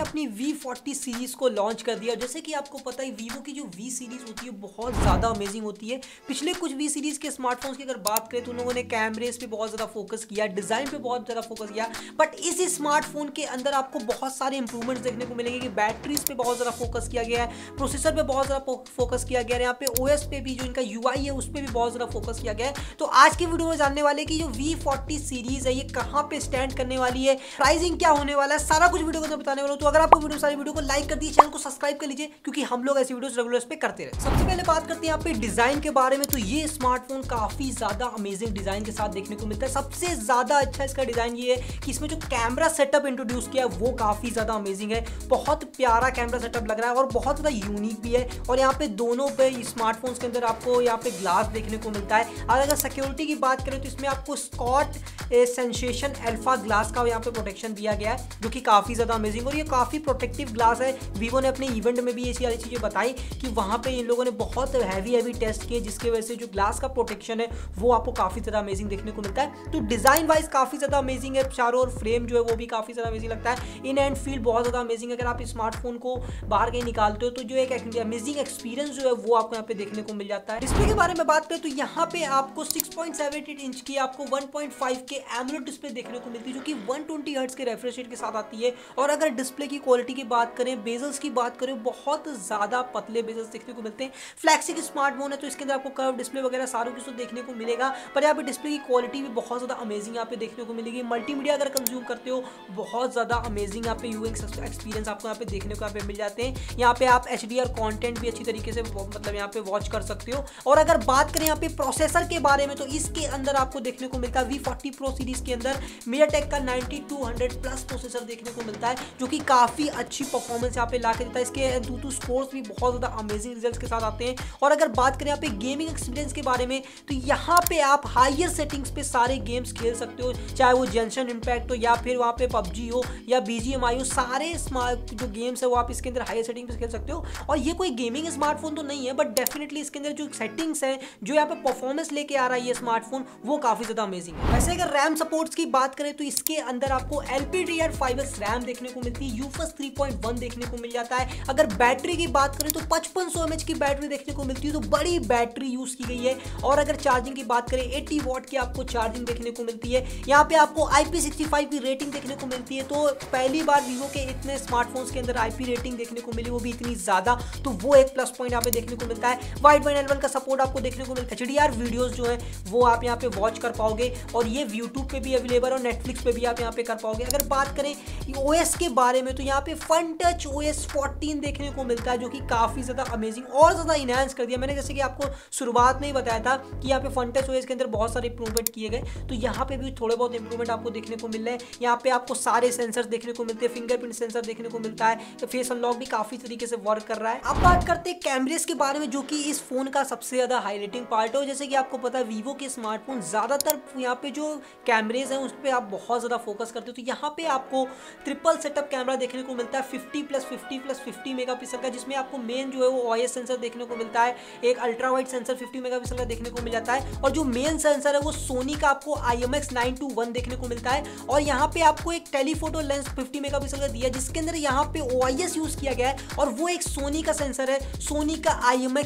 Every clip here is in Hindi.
अपनी V40 सीरीज़ को लॉन्च कर दिया। जैसे कि आपको पता है वीवो की जो V सीरीज़ होती है, बहुत ज़्यादा अमेजिंग होती है। पिछले कुछ V सीरीज़ के स्मार्टफोन्स की अगर बात करें तो उन लोगों ने कैमरेज पे बहुत ज़्यादा फोकस किया डिज़ाइन पे बहुत ज़्यादा फोकस किया। बट इस स्मार्टफ़ोन के अंदर आपको बहुत सारे इंप्रूवमेंट्स देखने को मिलेंगे कि बैटरीज पे बहुत ज़्यादा फोकस किया गया है प्रोसेसर पर बहुत ज़्यादा फोकस किया गया है, यहाँ पे ओ पे भी जो इनका यू है, उस पर भी बहुत ज़्यादा फोकस किया गया है। तो आज की वीडियो में जानने वाले की जो वी सीरीज़ है, ये कहाँ पे स्टैंड करने वाली है प्राइसिंग क्या होने वाला है, सारा कुछ वीडियो को बताने वाला हूँ। तो अगर आपको वीडियो, सारी वीडियो को लाइक कर दिए चैनल को सब्सक्राइब कर लीजिए, क्योंकि हम लोग ऐसी वीडियो रेगुलर पे करते रहे। सबसे पहले बात करते हैं यहाँ पे डिज़ाइन के बारे में। तो ये स्मार्टफ़ोन काफ़ी ज़्यादा अमेजिंग डिज़ाइन के साथ देखने को मिलता है। सबसे ज़्यादा अच्छा इसका डिज़ाइन ये है कि इसमें जो कैमरा सेटअप इंट्रोड्यूस किया है, वो काफ़ी ज़्यादा अमेजिंग है। बहुत प्यारा कैमरा सेटअप लग रहा है और बहुत ज़्यादा यूनिक भी है। और यहाँ पे दोनों पे स्मार्टफोन्स के अंदर आपको यहाँ पे ग्लास देखने को मिलता है। और अगर सिक्योरिटी की बात करें तो इसमें आपको स्कॉट सेंसेशन एल्फा ग्लास का यहाँ पे प्रोटेक्शन दिया गया है, जो कि काफ़ी ज़्यादा अमेजिंग और ये काफ़ी प्रोटेक्टिव ग्लास है। वीवो ने अपने इवेंट में भी ये सारी चीज़ें बताई कि वहाँ पे इन लोगों ने बहुत हैवी हैवी टेस्ट किए, जिसकी वजह से जो ग्लास का प्रोटेक्शन है, वो आपको काफ़ी ज़्यादा अमेजिंग देखने को मिलता है। तो डिज़ाइन वाइज काफ़ी ज़्यादा अमेजिंग है, चारों और फ्रेम जो है वो भी काफ़ी ज़्यादा अमेजिंग लगता है। इन एंड फील बहुत ज़्यादा अमेजिंग अगर आप स्मार्टफ़ोन को बाहर कहीं निकालते हो तो जो एक अमेजिंग एक्सपीरियंस जो है, वो आपको यहाँ पे देखने को मिल जाता है। डिस्प्ले के बारे में बात करें तो यहाँ पे आपको 6.78 इंच की, आपको 1.5 के एमुलेट डिस्प्ले देखने को मिलती है जो कि 120 हर्ट्ज के रेफ्रेश के साथ आती है। और अगर डिस्प्ले की क्वालिटी की बात करें बेजल्स की बात करें, बहुत ज़्यादा पतले बेजल्स देखने को मिलते हैं। फ्लैक्सी की स्मार्टफ़ोन है तो इसके अंदर आपको कर्व डिस्प्ले वगैरह सारों की देखने को मिलेगा, पर यहाँ पे डिस्प्ले की क्वालिटी भी बहुत ज़्यादा अमेजिंग यहाँ पे देखने को मिलेगी। मल्टीमीडिया अगर कंज्यूम करते हो, बहुत ज़्यादा अमेजिंग यहाँ पे यू एक्सपीरियंस आपको यहाँ पे देखने को यहाँ पे मिल जाते हैं। यहाँ पे आप एच कॉन्टेंट भी अच्छी तरीके से मतलब यहाँ पे वॉच कर सकते हो। और अगर बात करें यहाँ पे प्रोसेसर के बारे में तो इसके अंदर आपको देखने को मिलता है वी फोर्टी प्रो सीरीज़ के अंदर मीडियाटेक का 9200 प्लस प्रोसेसर देखने को मिलता है, जो कि काफ़ी अच्छी परफॉर्मेंस यहाँ पे ला के देता है। इसके टू स्कोर्स भी बहुत ज़्यादा अमेजिंग रिज़ल्ट के साथ आते हैं। और अगर बात करें यहाँ पे गेमिंग एक्सपीरियंस के बारे में तो यहाँ पे आप हाइयर सेटिंग्स पे सारे गेम्स खेल सकते हो, चाहे वो जेंशन इम्पैक्ट हो या फिर वहाँ पे पबजी हो या बीजीएमआई हो, सारे जो गेम्स है वो आप इसके अंदर हाइयर सेटिंग पे खेल सकते हो। और ये कोई गेमिंग स्मार्टफ़ोन तो नहीं है बट डेफिनेटली इसके अंदर जो सेटिंग्स है, जो यहाँ पे परफॉर्मेंस लेके आ रहा है ये स्मार्टफ़ोन वो काफ़ी ज़्यादा अमेजिंग है। वैसे अगर रैम सपोर्ट्स की बात करें तो इसके अंदर आपको L P D R five RAM देखने को मिलती है यूफस थ्री पॉइंट वन देखने को मिल जाता है। अगर बैटरी की बात करें तो पचपन सौ एम की बैटरी देखने को मिलती है तो बड़ी बैटरी यूज़ की गई है। और अगर चार्जिंग की बात करें एट्टी वॉट की आपको चार्जिंग देखने को मिलती है। यहाँ पे आपको आई की रेटिंग देखने को मिलती है तो पहली बार वीवो के इतने स्मार्टफोन्स के अंदर आईपी रेटिंग देखने को मिली, वो भी इतनी ज़्यादा तो वो एक प्लस पॉइंट यहाँ पे देखने को मिलता है। वाइड वन एल का सपोर्ट आपको देखने को मिलता है। एच वीडियोज़ जो है, वो आप यहाँ पे वॉच कर पाओगे। और ये यूट्यूब पे भी अवेलेबल और नेटफ्लिक्स पे भी आप यहाँ पे कर पाओगे। अगर बात करें OS के बारे में तो यहाँ पे फन टच ओ एस देखने को मिलता है, जो कि काफ़ी ज़्यादा अमेजिंग और ज़्यादा इनहेंस कर दिया। मैंने जैसे कि आपको शुरुआत में ही बताया था कि यहाँ पे फन टच ओ के अंदर बहुत सारे इंप्रूवमेंट किए गए। तो यहाँ पे भी थोड़े बहुत इंप्रूवमेंट आपको देखने को मिल रहे हैं। यहाँ पे आपको सारे सेंसर देखने को मिलते हैं फिंगरप्रिंट सेंसर देखने को मिलता है तो फेस अनलॉक भी काफ़ी तरीके से वर्क कर रहा है। अब बात करते हैं कैमरेज के बारे में, जो कि इस फ़ोन का सबसे ज़्यादा हाईलाइटिंग पार्ट है। जैसे कि आपको पता है वीवो के स्मार्टफ़ोन ज़्यादातर यहाँ पे जो कैमरेज हैं, उस पर आप बहुत ज़्यादा फोकस करते हो तो यहाँ पे आपको ट्रिपल सेटअप कैमरा देखने को मिलता है fifty plus fifty plus fifty mega का, जिसमें आपको मेन जो है वो ओआईएस सेंसर देखने को मिलता है, एक ultra wide sensor fifty mega का देखने को मिल जाता है, और जो मेन सेंसर है वो सोनी का आपको आई एम देखने को मिलता है, और यहाँ पे आपको एक टेलीफोटो लेंस फिफ्टी मेगा का दिया जिसके अंदर यहाँ पे ओ यूज़ किया गया है, और वो एक सोनी का सेंसर है सोनी का आई एम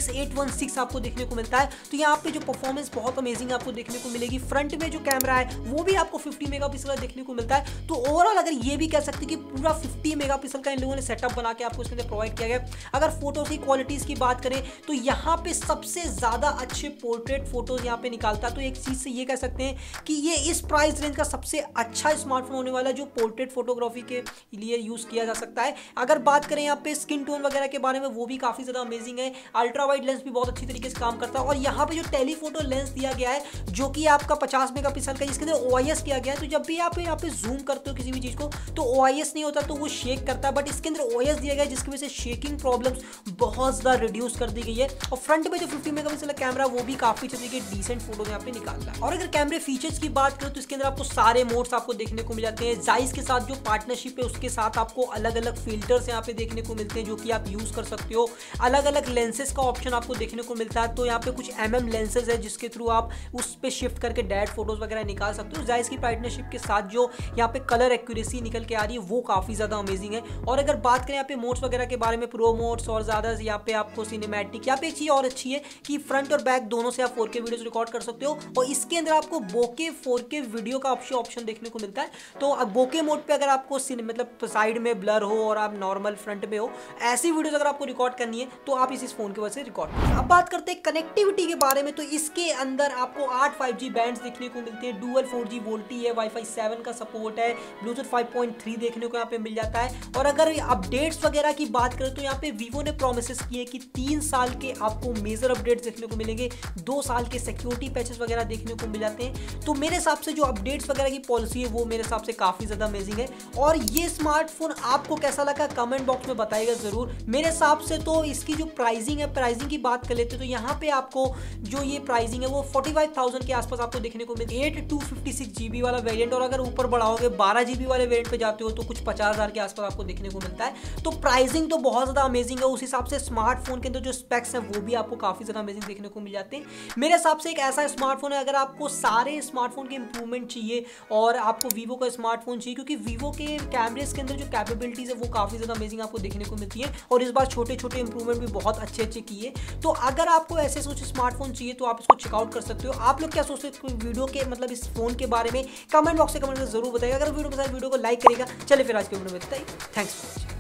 आपको देखने को मिलता है तो यहाँ पे जो परफॉर्मेंस बहुत अमेजिंग आपको देखने को मिलेगी। फ्रंट में जो कैमरा है वो भी आपको 50 मेगापिक्सल का देखने को मिलता है। तो ओवरऑल अगर ये भी कह सकते कि पूरा 50 मेगापिक्सल का इन लोगों ने सेटअप बना के आपको इसके अंदर प्रोवाइड किया गया अगर फ़ोटो की क्वालिटीज की बात करें तो यहाँ पे सबसे ज़्यादा अच्छे पोर्ट्रेट फ़ोटोज़ यहाँ पे निकालता है। तो एक चीज़ से ये कह सकते हैं कि ये इस प्राइस रेंज का सबसे अच्छा स्मार्टफ़ोन होने वाला जो पोर्ट्रेट फोटोग्राफी के लिए यूज़ किया जा सकता है। अगर बात करें यहाँ पे स्किन टोन वगैरह के बारे में, वो भी काफ़ी ज़्यादा अमेजिंग है। अल्ट्रा वाइड लेंस भी बहुत अच्छी तरीके से काम करता है। और यहाँ पे जो टेलीफोटो लेंस दिया गया है, जो कि आपका पचास मेगा का जिसके अंदर ओ किया गया है। तो जब भी आप यहाँ पे जूम करते हो किसी भी चीज़ को तो ओआईएस नहीं होता तो वो शेक करता है। बट इसके अंदर ओआईएस दिया गया है, जिसकी वजह से शेकिंग प्रॉब्लम बहुत ज़्यादा रिड्यूस कर दी गई है। और फ्रंट में जो फिफ्टी मेगा पिक्सल कैमरा वो भी काफ़ी अच्छे तरीके डिसेंट फ़ोटो यहाँ पे निकालता है। और अगर कैमरे फीचर्स की बात करो तो इसके अंदर आपको सारे मोड्स आपको देखने को मिल जाते हैं। जाइस के साथ जो पार्टनरशिप है, उसके साथ आपको अलग अलग फिल्टर्स यहाँ पे देखने को मिलते हैं, जो कि आप यूज़ कर सकते हो। अलग अलग लेंसेज का ऑप्शन आपको देखने को मिलता है। तो यहाँ पे कुछ एम एम लेंसेज है, जिसके थ्रू आप उस पर शिफ्ट करके डेड फ़ोटोज़ वगैरह निकाल सकते हो। जाइस की पार्टनरशिप के साथ जो यहाँ पे कलर एक्यूरेसी निकल के आ रही है, वो काफ़ी ज़्यादा अमेजिंग है। और अगर बात करें यहाँ पे मोड्स वगैरह के बारे में प्रो मोड्स और ज़्यादा यहाँ पे आपको सिनेमैटिक यहाँ पे चीज़ और अच्छी है कि फ्रंट और बैक दोनों से आप फोर के रिकॉर्ड कर सकते हो और इसके अंदर आपको बोके फोर वीडियो का ऑप्शन देखने को मिलता है। तो अब बोके मोड पर अगर आपको मतलब साइड में ब्लर हो और आप नॉर्मल फ्रंट में हो, ऐसी वीडियो अगर आपको रिकॉर्ड करनी है तो आप इस फ़ोन की वजह से रिकॉर्ड अब बात करते हैं कनेक्टिविटी के बारे में तो इसके अंदर आपको आठ फाइव जी बैंड देखने को मिलते हैं डुअल फोर जी वोल्टी है वाईफाई सेवन का सपोर्ट है ब्लूटूथ फाइव पॉइंट थ्री देखने को यहाँ पे मिल जाता है। और अगर अपडेट्स वगैरह की बात करें तो यहाँ पे वीवो ने प्रोमिस किए कि तीन साल के आपको मेजर अपडेट्स देखने को मिलेंगे, दो साल के सिक्योरिटी पैचेस वगैरह देखने को मिल जाते हैं। तो मेरे हिसाब से जो अपडेट्स वगैरह की पॉलिसी है, वो मेरे हिसाब से काफ़ी ज़्यादा अमेजिंग है। और ये स्मार्टफ़ोन आपको कैसा लगा कमेंट बॉक्स में बताइएगा ज़रूर। मेरे हिसाब से तो इसकी जो प्राइसिंग है प्राइसिंग की बात कर लेते तो यहाँ पे आपको जो ये प्राइसिंग है, वो फोर्टी के आसपास आपको देखने को मिलती एट टू फिफ्टी वाला वेरियंट और अगर ऊपर बढ़ाओगे, बारह जीबी वाले वेरियंट पे जाते हो तो कुछ पचास हज़ार के आसपास आपको देखने को मिलता है। तो प्राइसिंग तो बहुत ज़्यादा अमेजिंग है, उस हिसाब से स्मार्टफ़ोन के अंदर जो स्पेक्स है, वो भी आपको काफ़ी ज़्यादा अमेजिंग देखने को मिल जाते हैं। मेरे हिसाब से एक ऐसा स्मार्टफ़ोन है, अगर आपको सारे स्मार्टफ़ोन के इंप्रूवमेंट चाहिए और आपको वीवो का स्मार्टफ़ोन चाहिए, क्योंकि वीवो के कैमरेज के अंदर जो कैपेबिलिटीज़ है, वो काफ़ी ज़्यादा अमेजिंग आपको देखने को मिलती है और इस बार छोटे छोटे इंप्रूवमेंट भी बहुत अच्छे अच्छे किए। तो अगर आपको ऐसे कुछ स्मार्टफ़ोन चाहिए तो आप इसको चेकआउट कर सकते हो। आप लोग क्या सोचते हो वीडियो के मतलब इस फ़ोन के बारे में कमेंट बॉक्स से कमेंट में ज़रूर बताएगा अगर वीडियो पसंद वीडियो को लाइक करेगा चले फिर आज के वीडियो में थैंक्स